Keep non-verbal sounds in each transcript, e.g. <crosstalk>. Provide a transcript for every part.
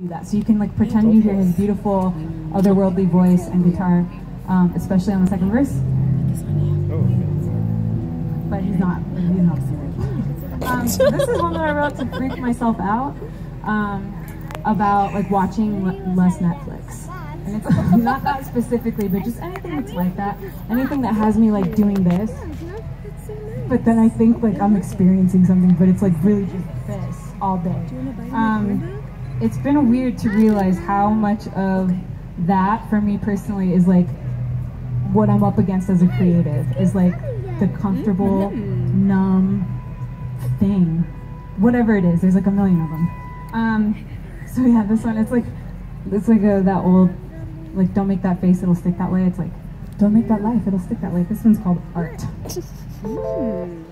that. So you can like pretend you hear his beautiful, otherworldly voice and guitar, um, especially on the second verse. But he's not. He's not serious. Um, so this is one that I wrote to freak myself out um, about like watching less Netflix. And it's <laughs> not that specifically, but just anything that's like that. Anything that has me like doing this. But then I think like I'm experiencing something, but it's like really just this all day. Um, it's been weird to realize how much of that for me personally is like what I'm up against as a creative is like the comfortable, numb thing. Whatever it is, there's like a million of them. Um, so yeah, this one, it's like, it's like a, that old, like, don't make that face, it'll stick that way. It's like, don't make that life, it'll stick that way. This one's called art. <laughs> Mm.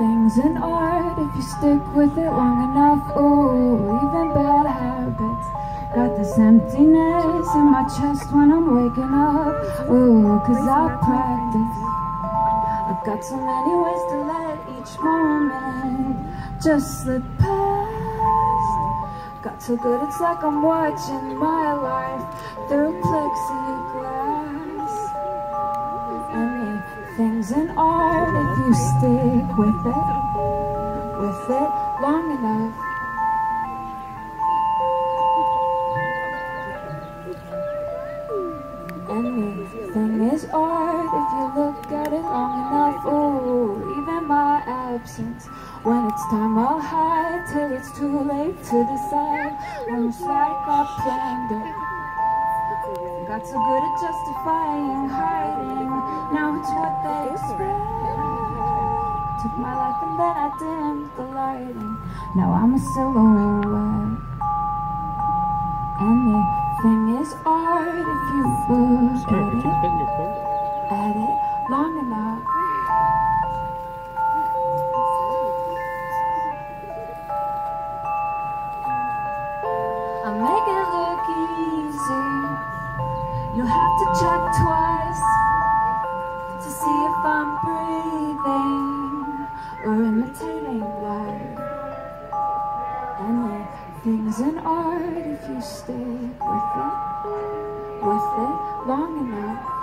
Anything's in art if you stick with it long enough. Ooh, even bad habits. Got this emptiness in my chest when I'm waking up. Ooh, cause I practice. I've got so many ways to let each moment just slip past. Got so good, it's like I'm watching my life through plexiglass. Anything's an art if you stick with it, with it long enough. Anything is art if you look at it long enough. Ooh, even my absence. When it's time I'll hide till it's too late to decide. Almost like I planned it. Got so good at justifying hiding. Now it's what they expect. Took my life and then I dimmed the lighting. Now I'm a silhouette. Anything is art if you at it, You'll have to check twice to see if I'm breathing or imitating life. And things in art if you stick with it, with it long enough.